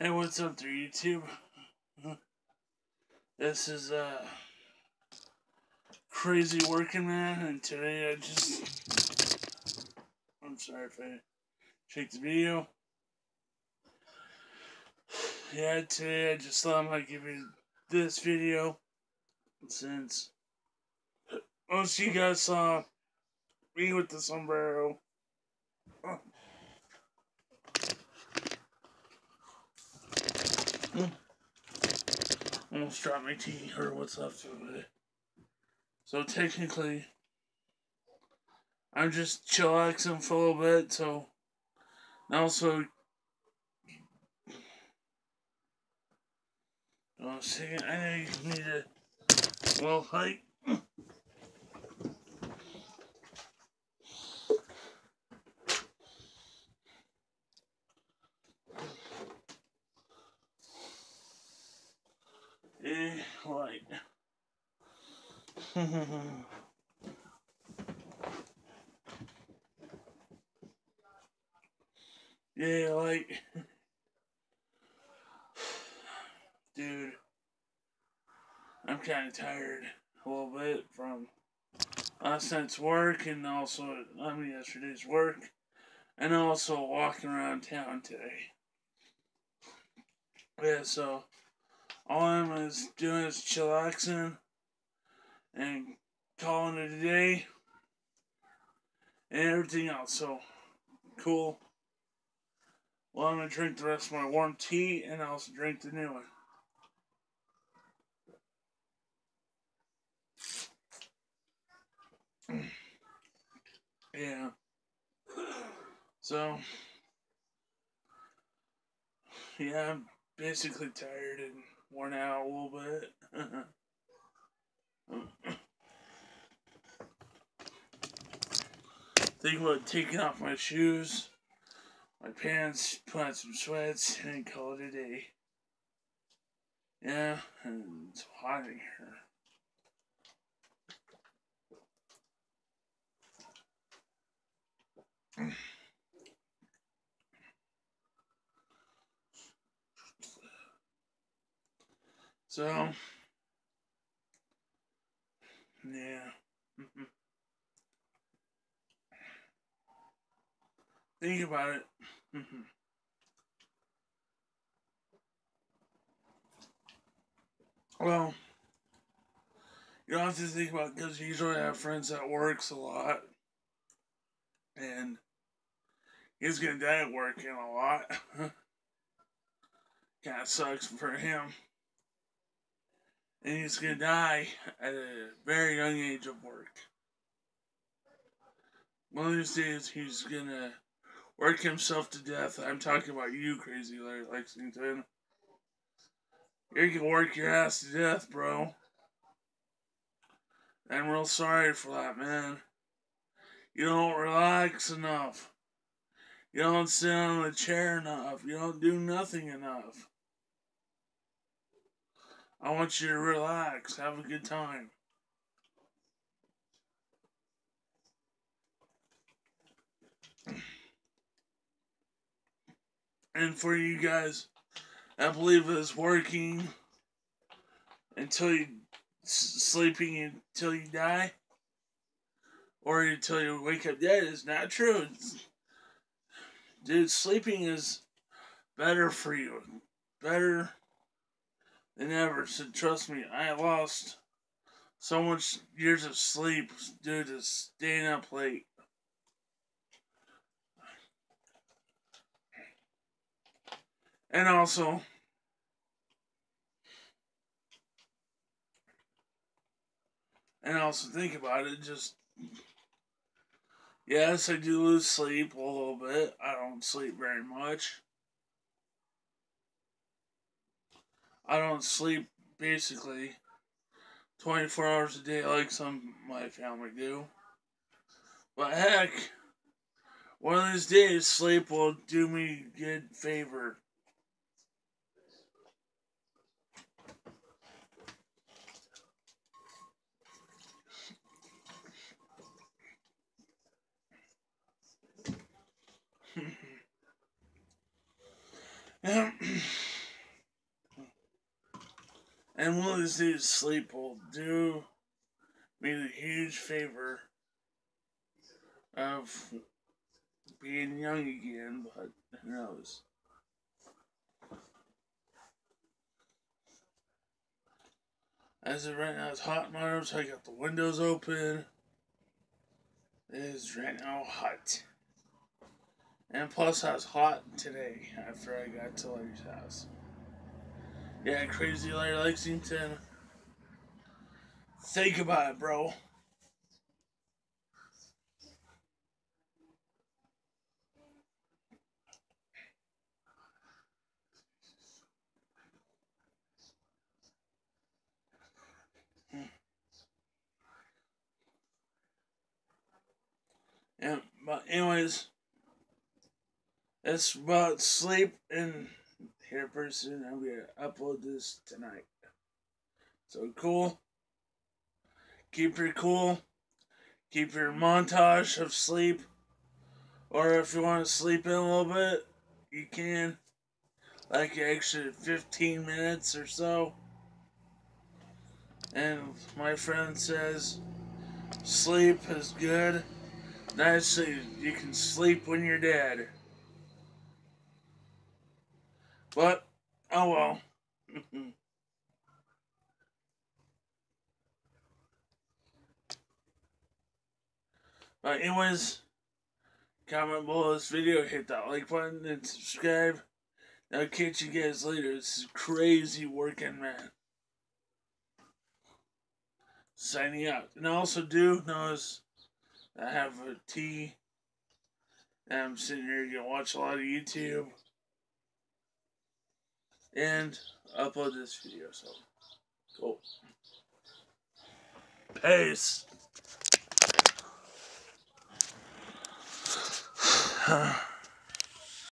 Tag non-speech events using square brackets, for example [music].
Hey, what's up there, YouTube? This is, uh, Crazy Working Man, and today I just, I'm sorry if I checked the video. Yeah, today I just thought I might give you this video, since most of you guys saw me with the sombrero. Almost dropped my tea, or what's left of it. So technically, I'm just chillaxing for a little bit, so. And also. Oh, second, I need a well height. Eh, right. [laughs] yeah, like, dude, I'm kind of tired a little bit from last night's work and also, I mean, yesterday's work, and also walking around town today. Yeah, so all I'm is doing is chillaxing and calling it a day and everything else. So cool. Well, I'm gonna drink the rest of my warm tea and also drink the new one. Yeah. So, yeah, I'm basically tired and worn out a little bit. [laughs] Think about taking off my shoes, my pants, put on some sweats, and call it a day. Yeah, and it's hot in here. So, yeah. Mm-hmm. Think about it. Mm-hmm. well, you don't have to think about because you usually have friends that works a lot, and he's gonna die working a lot. [laughs] kind of sucks for him and he's gonna die at a very young age of work. One of these days, he's gonna work himself to death. I'm talking about you, crazy Larry Lexington. You can work your ass to death, bro. I'm real sorry for that, man. You don't relax enough. You don't sit on the chair enough. You don't do nothing enough. I want you to relax, have a good time. And for you guys, I believe it's working until you sleeping until you die, or until you wake up dead is not true. It's, dude, sleeping is better for you. Better than ever. So trust me, I lost so much years of sleep due to staying up late. And also, and also think about it, just, yes, I do lose sleep a little bit. I don't sleep very much. I don't sleep basically 24 hours a day like some my family do. But heck, one of these days sleep will do me good favor. And one of these days, sleep will do me the huge favor of being young again, but who knows? As of right now, it's hot in my room, so I got the windows open. It is right now hot. And plus, I was hot today after I got to Larry's house. Yeah, crazy Larry Lexington. Think about it, bro. Hmm. Yeah, but anyways, it's about sleep and here pretty soon. I'm gonna upload this tonight. So cool. Keep your cool. Keep your montage of sleep. Or if you want to sleep in a little bit, you can. Like extra 15 minutes or so. And my friend says sleep is good. Nice so you can sleep when you're dead. But, oh well. [laughs] but anyways, comment below this video, hit that like button, and subscribe. I'll catch you guys later. This is crazy working, man. Signing out. And I also do notice I have a tea. And I'm sitting here gonna watch a lot of YouTube and upload this video. So, cool. Peace. [sighs] [sighs]